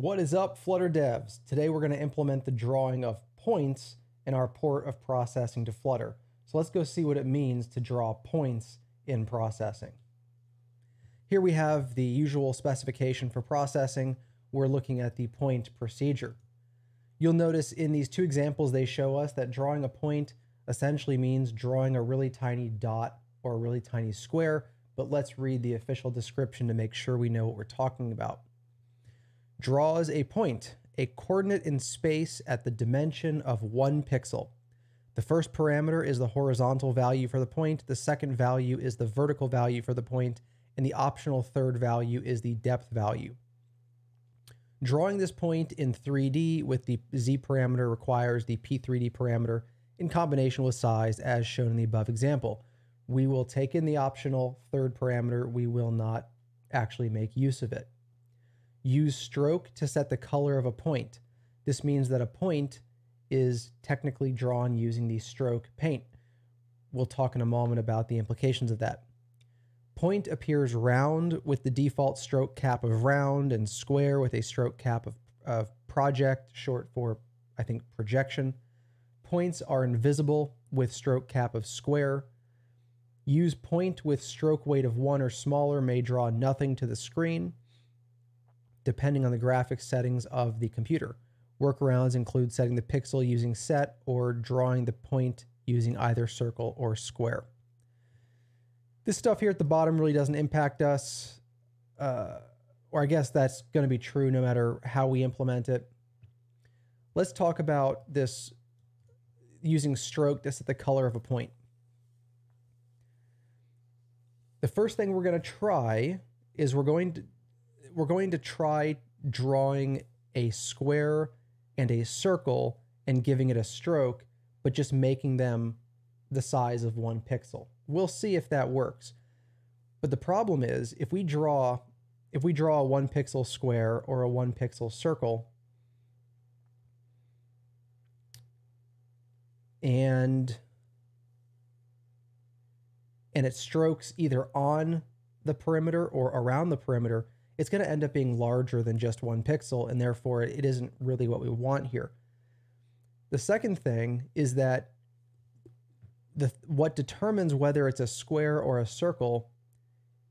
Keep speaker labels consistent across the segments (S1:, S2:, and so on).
S1: What is up, Flutter devs? Today we're going to implement the drawing of points in our port of processing to Flutter. So let's go see what it means to draw points in processing. Here we have the usual specification for processing. We're looking at the point procedure. You'll notice in these two examples they show us that drawing a point essentially means drawing a really tiny dot or a really tiny square, but let's read the official description to make sure we know what we're talking about draws a point, a coordinate in space at the dimension of one pixel. The first parameter is the horizontal value for the point, the second value is the vertical value for the point, and the optional third value is the depth value. Drawing this point in 3D with the z parameter requires the p3d parameter in combination with size as shown in the above example. We will take in the optional third parameter, we will not actually make use of it. Use stroke to set the color of a point. This means that a point is technically drawn using the stroke paint. We'll talk in a moment about the implications of that. Point appears round with the default stroke cap of round and square with a stroke cap of, of project, short for, I think, projection. Points are invisible with stroke cap of square. Use point with stroke weight of 1 or smaller may draw nothing to the screen depending on the graphics settings of the computer. Workarounds include setting the pixel using set or drawing the point using either circle or square. This stuff here at the bottom really doesn't impact us, uh, or I guess that's going to be true no matter how we implement it. Let's talk about this using stroke to set the color of a point. The first thing we're going to try is we're going to we're going to try drawing a square and a circle and giving it a stroke, but just making them the size of one pixel. We'll see if that works. But the problem is if we draw if we draw a one pixel square or a one pixel circle and and it strokes either on the perimeter or around the perimeter, it's going to end up being larger than just one pixel, and therefore it isn't really what we want here. The second thing is that the what determines whether it's a square or a circle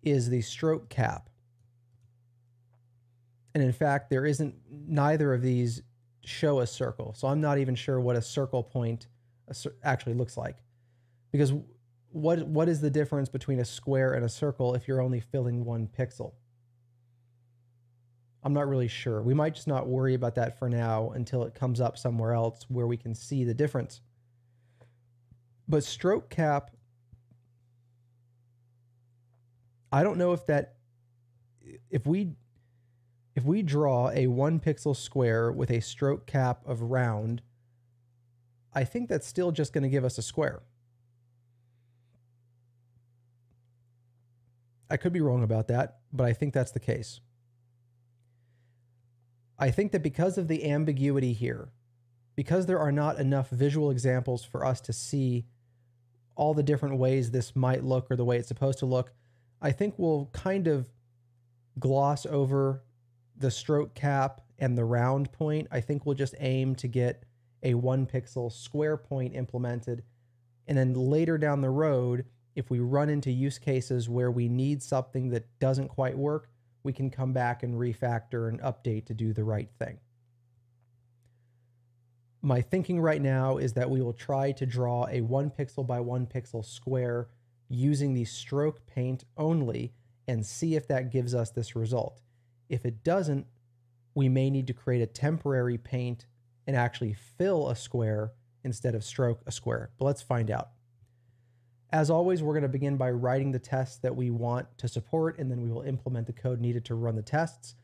S1: is the stroke cap. And in fact, there isn't neither of these show a circle. So I'm not even sure what a circle point actually looks like. Because what what is the difference between a square and a circle if you're only filling one pixel? I'm not really sure. We might just not worry about that for now until it comes up somewhere else where we can see the difference. But stroke cap, I don't know if that, if we, if we draw a one pixel square with a stroke cap of round, I think that's still just going to give us a square. I could be wrong about that, but I think that's the case. I think that because of the ambiguity here, because there are not enough visual examples for us to see all the different ways this might look or the way it's supposed to look, I think we'll kind of gloss over the stroke cap and the round point. I think we'll just aim to get a one pixel square point implemented. And then later down the road, if we run into use cases where we need something that doesn't quite work, we can come back and refactor and update to do the right thing. My thinking right now is that we will try to draw a one pixel by one pixel square using the stroke paint only and see if that gives us this result. If it doesn't, we may need to create a temporary paint and actually fill a square instead of stroke a square. But let's find out. As always, we're going to begin by writing the tests that we want to support, and then we will implement the code needed to run the tests.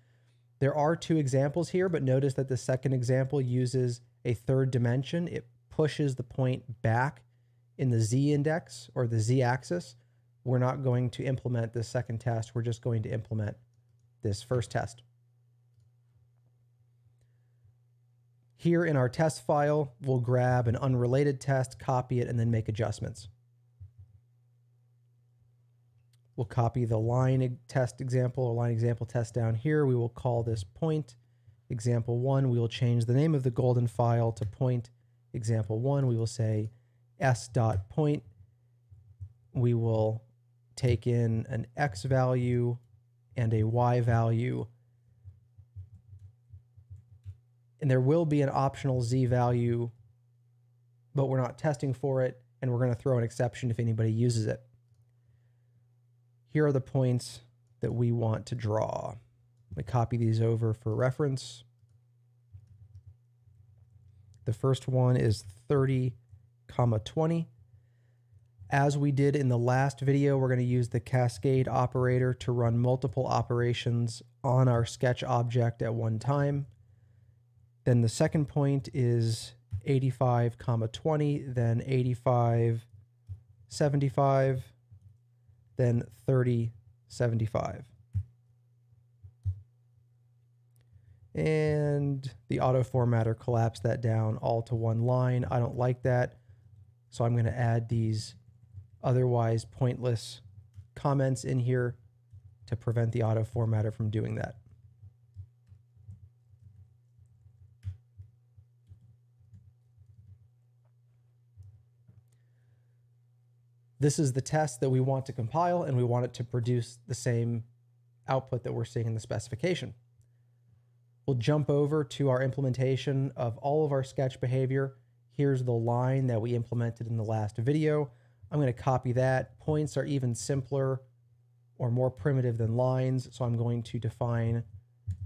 S1: There are two examples here, but notice that the second example uses a third dimension. It pushes the point back in the z index or the z axis. We're not going to implement this second test. We're just going to implement this first test. Here in our test file, we'll grab an unrelated test, copy it, and then make adjustments. We'll copy the line test example or line example test down here. We will call this point example one, we will change the name of the golden file to point example one. We will say s dot point. We will take in an x value and a y value. And there will be an optional z value, but we're not testing for it, and we're going to throw an exception if anybody uses it. Here are the points that we want to draw. Me copy these over for reference. The first one is 30 comma 20. As we did in the last video, we're going to use the cascade operator to run multiple operations on our sketch object at one time. Then the second point is 85 comma 20, then 85 75, then 30 75. And the auto formatter collapsed that down all to one line. I don't like that. So I'm going to add these otherwise pointless comments in here to prevent the auto formatter from doing that. This is the test that we want to compile and we want it to produce the same output that we're seeing in the specification. We'll jump over to our implementation of all of our sketch behavior. Here's the line that we implemented in the last video. I'm going to copy that. Points are even simpler or more primitive than lines, so I'm going to define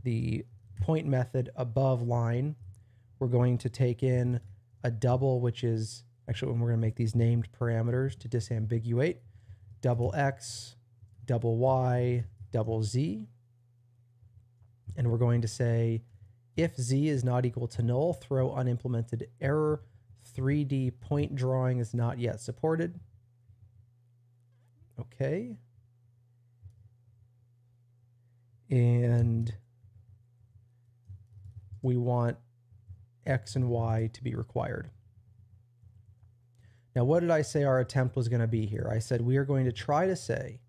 S1: the point method above line. We're going to take in a double, which is actually when we're going to make these named parameters to disambiguate, double x, double y, double z. And we're going to say if z is not equal to null, throw unimplemented error. 3D point drawing is not yet supported. Okay. And we want X and Y to be required. Now, what did I say our attempt was going to be here? I said we are going to try to say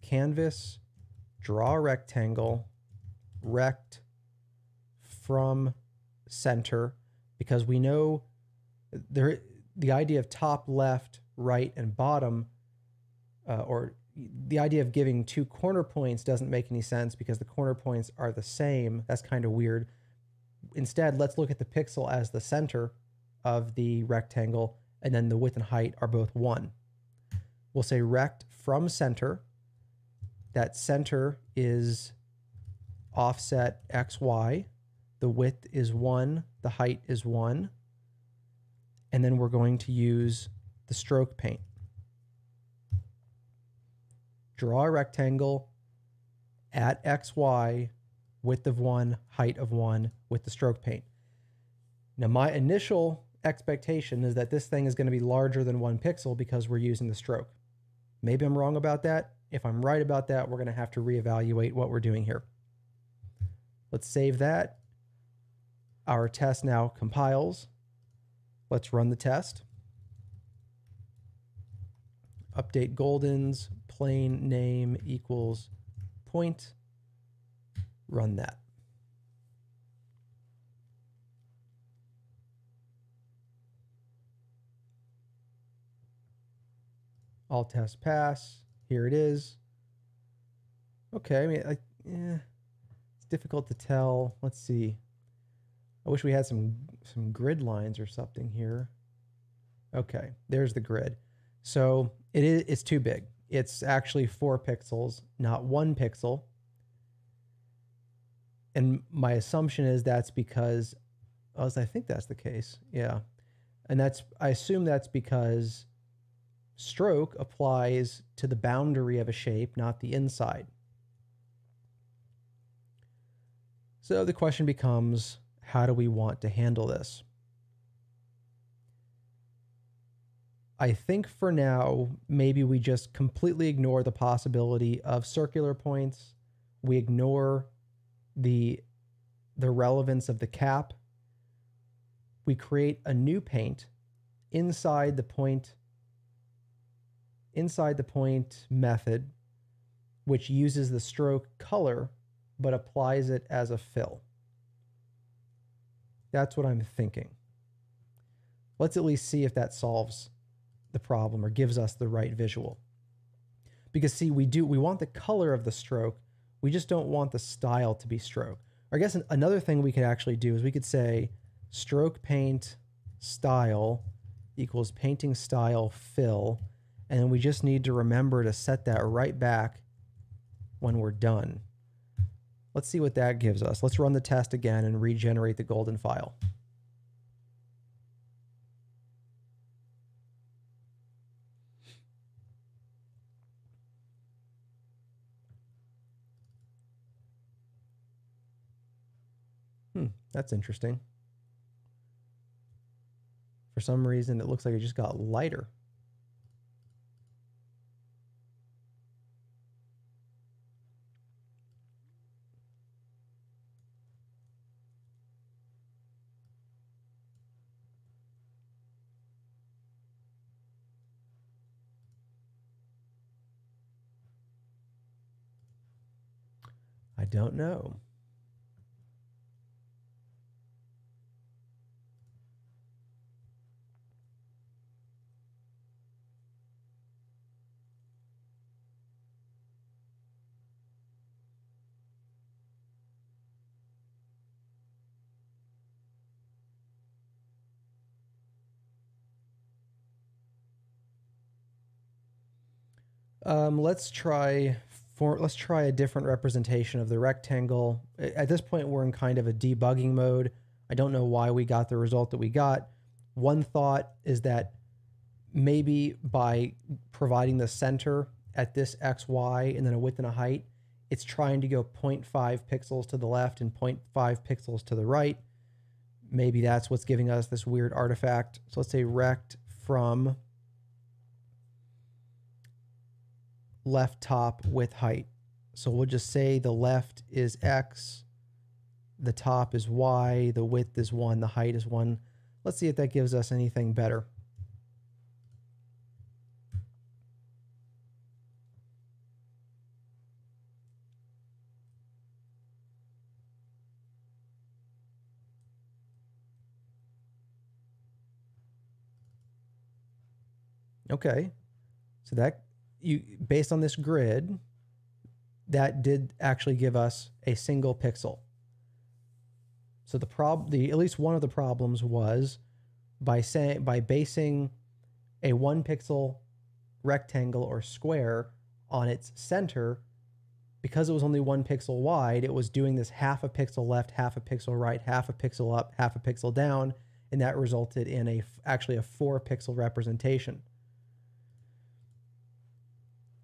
S1: canvas, draw a rectangle, rect from center, because we know there the idea of top, left, right, and bottom uh, or the idea of giving two corner points doesn't make any sense because the corner points are the same. That's kind of weird. Instead, let's look at the pixel as the center of the rectangle, and then the width and height are both one. We'll say rect from center. That center is offset xy. The width is one, the height is one. And then we're going to use the stroke paint draw a rectangle at XY, width of one, height of one with the stroke paint. Now my initial expectation is that this thing is going to be larger than one pixel because we're using the stroke. Maybe I'm wrong about that. If I'm right about that, we're going to have to reevaluate what we're doing here. Let's save that. Our test now compiles. Let's run the test. Update Goldens, plain name equals point. Run that. All tests pass. Here it is. Okay, I mean, yeah, it's difficult to tell. Let's see. I wish we had some some grid lines or something here. Okay, there's the grid. So it is it's too big. It's actually four pixels, not one pixel. And my assumption is that's because, as I think that's the case, yeah. And that's I assume that's because stroke applies to the boundary of a shape, not the inside. So the question becomes, how do we want to handle this? I think for now, maybe we just completely ignore the possibility of circular points. We ignore the the relevance of the cap. We create a new paint inside the point inside the point method, which uses the stroke color but applies it as a fill. That's what I'm thinking. Let's at least see if that solves the problem or gives us the right visual. Because see, we do we want the color of the stroke, we just don't want the style to be stroke. Or I guess another thing we could actually do is we could say stroke paint style equals painting style fill, and we just need to remember to set that right back when we're done. Let's see what that gives us. Let's run the test again and regenerate the golden file. Hmm, that's interesting. For some reason, it looks like it just got lighter. I don't know. Um, let's try for let's try a different representation of the rectangle. At this point, we're in kind of a debugging mode. I don't know why we got the result that we got. One thought is that maybe by providing the center at this XY and then a width and a height, it's trying to go 0.5 pixels to the left and 0.5 pixels to the right. Maybe that's what's giving us this weird artifact. So let's say rect from left top with height. So we'll just say the left is X, the top is Y, the width is 1, the height is 1. Let's see if that gives us anything better. Okay, so that you based on this grid, that did actually give us a single pixel. So the prob the at least one of the problems was by saying by basing a one pixel rectangle or square on its center, because it was only one pixel wide, it was doing this half a pixel left, half a pixel right, half a pixel up, half a pixel down, and that resulted in a actually a four pixel representation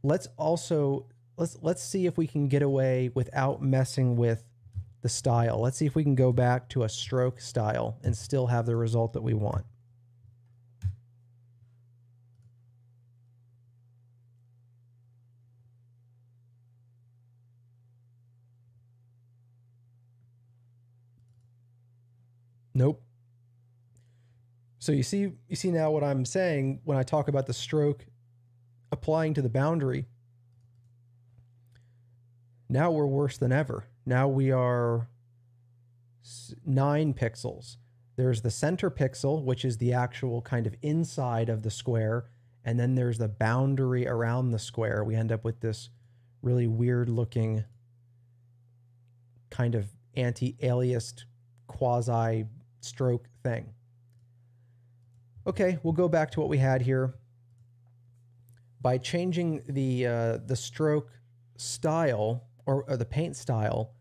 S1: let's also let's let's see if we can get away without messing with the style. Let's see if we can go back to a stroke style and still have the result that we want. Nope. So you see you see now what I'm saying when I talk about the stroke applying to the boundary, now we're worse than ever. Now we are nine pixels. There's the center pixel, which is the actual kind of inside of the square. And then there's the boundary around the square. We end up with this really weird looking kind of anti-aliased quasi stroke thing. Okay, we'll go back to what we had here by changing the uh, the stroke style or, or the paint style,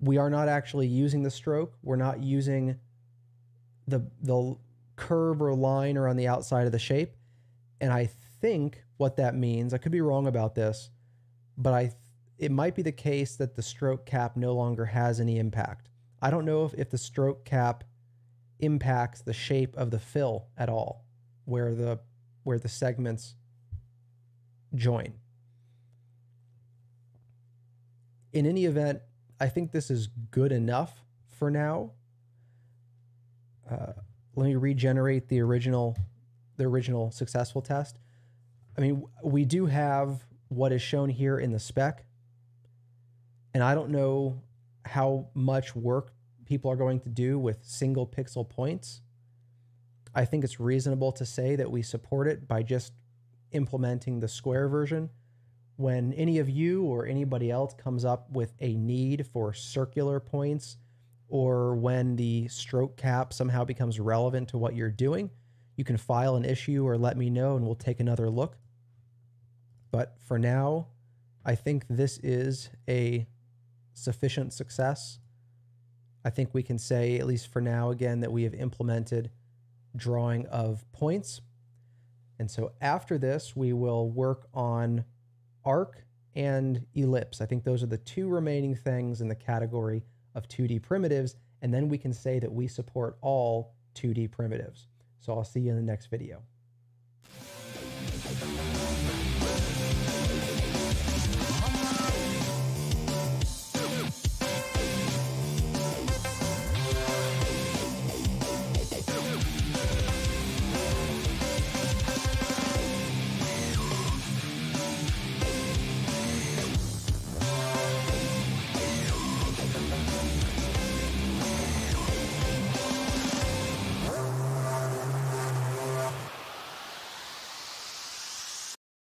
S1: we are not actually using the stroke. We're not using the the curve or line or on the outside of the shape. And I think what that means, I could be wrong about this, but I it might be the case that the stroke cap no longer has any impact. I don't know if, if the stroke cap impacts the shape of the fill at all where the where the segments join. In any event, I think this is good enough for now. Uh, let me regenerate the original the original successful test. I mean, we do have what is shown here in the spec, and I don't know how much work people are going to do with single pixel points, I think it's reasonable to say that we support it by just implementing the square version. When any of you or anybody else comes up with a need for circular points, or when the stroke cap somehow becomes relevant to what you're doing, you can file an issue or let me know and we'll take another look. But for now, I think this is a sufficient success. I think we can say, at least for now, again, that we have implemented drawing of points. And so after this, we will work on arc and ellipse. I think those are the two remaining things in the category of 2D primitives. And then we can say that we support all 2D primitives. So I'll see you in the next video.